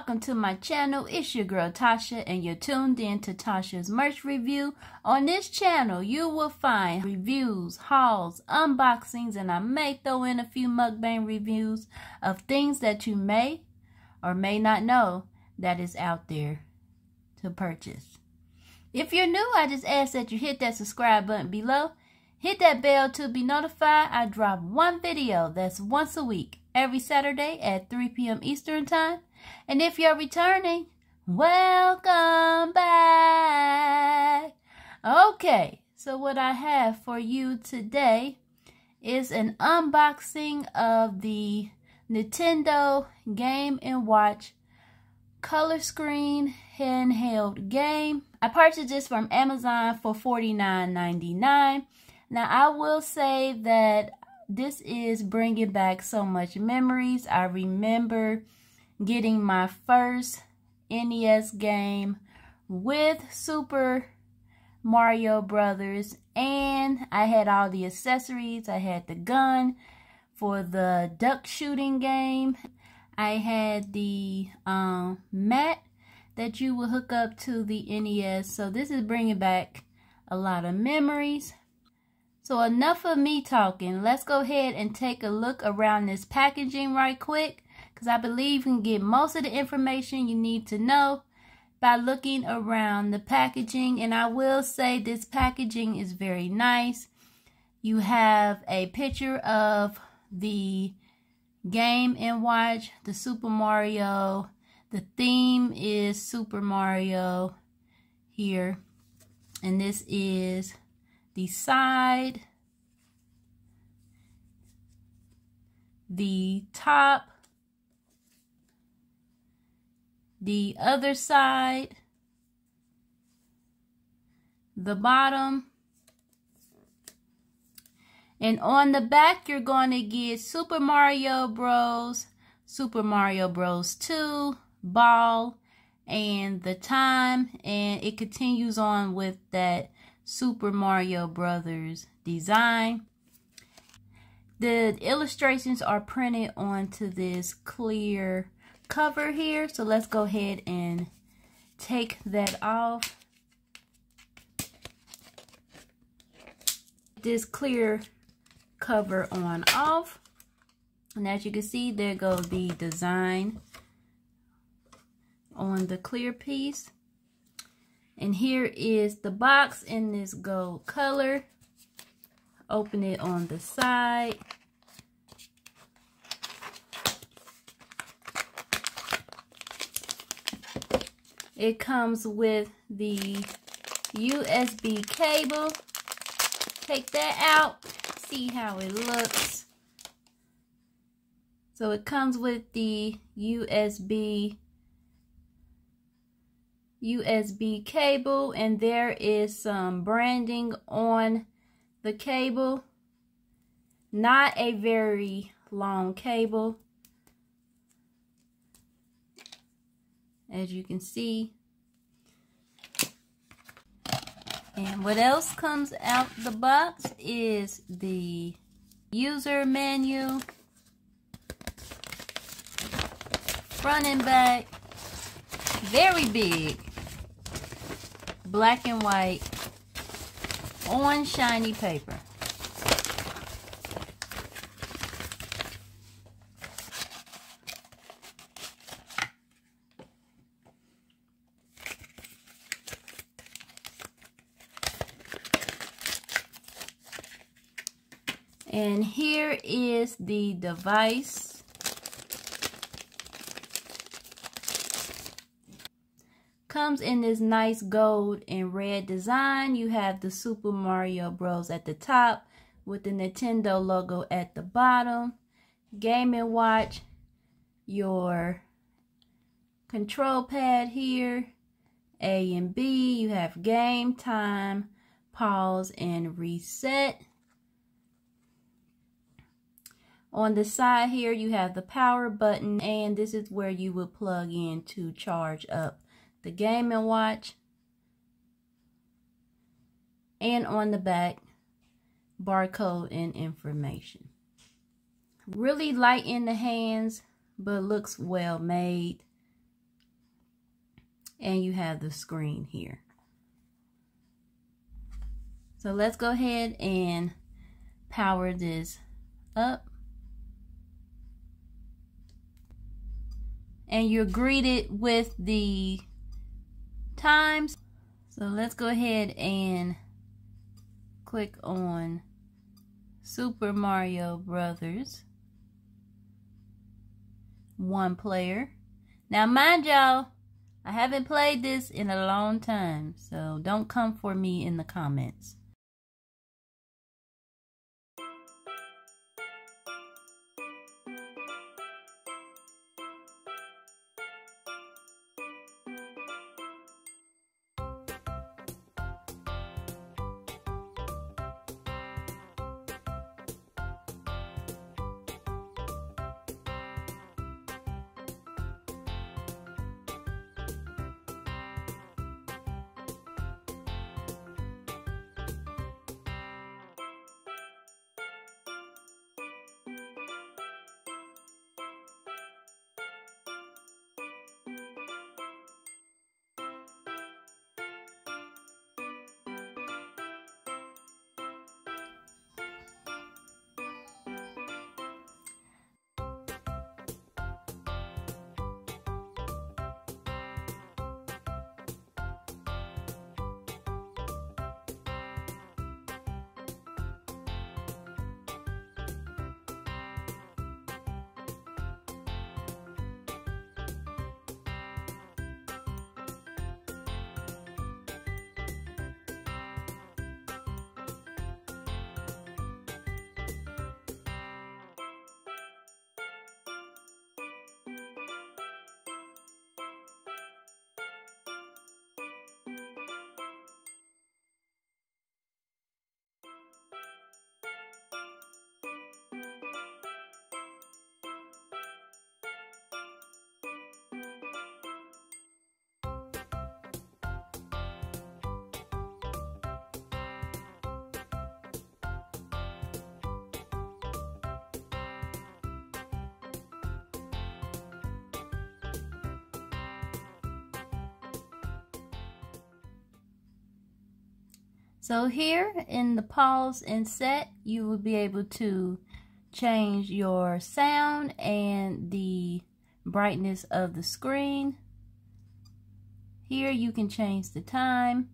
welcome to my channel. It's your girl Toshia and you're tuned in to Toshia's merch review. On this channel, you will find reviews, hauls, unboxings, and I may throw in a few mukbang reviews of things that you may or may not know that is out there to purchase. If you're new, I just ask that you hit that subscribe button below. Hit that bell to be notified. I drop one video that's once a week every Saturday at 3 p.m. Eastern Time. And if you're returning, welcome back. Okay, so what I have for you today is an unboxing of the Nintendo Game & Watch color screen handheld game. I purchased this from Amazon for $49.99. Now, I will say that this is bringing back so much memories. I remember getting my first NES game with Super Mario Brothers and I had all the accessories. I had the gun for the duck shooting game. I had the um, mat that you would hook up to the NES. So this is bringing back a lot of memories. So enough of me talking. Let's go ahead and take a look around this packaging right quick because I believe you can get most of the information you need to know by looking around the packaging. And I will say this packaging is very nice. You have a picture of the game and watch, the Super Mario. The theme is Super Mario here. And this is the side, the top, the other side, the bottom, and on the back, you're going to get Super Mario Bros., Super Mario Bros. 2, Ball, and the time. And it continues on with that Super Mario Brothers design. The illustrations are printed onto this clear cover here. So let's go ahead and take that off. This clear cover on off. And as you can see, there goes the design on the clear piece. And here is the box in this gold color. Open it on the side. It comes with the USB cable. Take that out. See how it looks. So it comes with the USB USB cable and there is some branding on the cable. Not a very long cable. As you can see. And what else comes out the box is the user manual. Front and back. Very big black and white on shiny paper. And here is the device Comes in this nice gold and red design. You have the Super Mario Bros. at the top with the Nintendo logo at the bottom. Game & Watch, your control pad here, A and B. You have game, time, pause, and reset. On the side here, you have the power button, and this is where you would plug in to charge up the Game & Watch, and on the back, barcode and information. Really light in the hands, but looks well made. and you have the screen here. So let's go ahead and power this up. And you're greeted with the times. So let's go ahead and click on Super Mario Brothers one player. Now mind y'all, I haven't played this in a long time, so don't come for me in the comments. So here in the pause and set, you will be able to change your sound and the brightness of the screen. Here you can change the time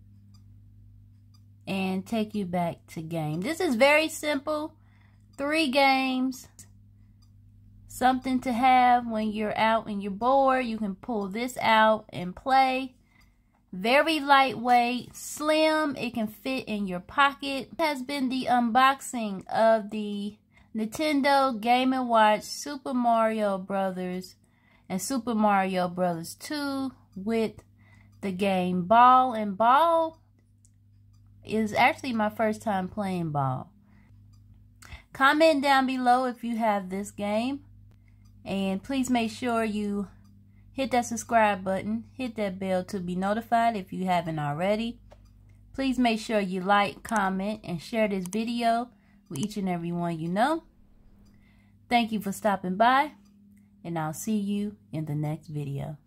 and take you back to game. This is very simple. Three games. Something to have when you're out and you're bored. You can pull this out and play. Very lightweight, slim, it can fit in your pocket. Has been the unboxing of the Nintendo Game & Watch Super Mario Brothers and Super Mario Brothers 2 with the game Ball and Ball is actually my first time playing Ball. Comment down below if you have this game and please make sure you Hit that subscribe button, hit that bell to be notified if you haven't already. Please make sure you like, comment, and share this video with each and every one you know. Thank you for stopping by, and I'll see you in the next video.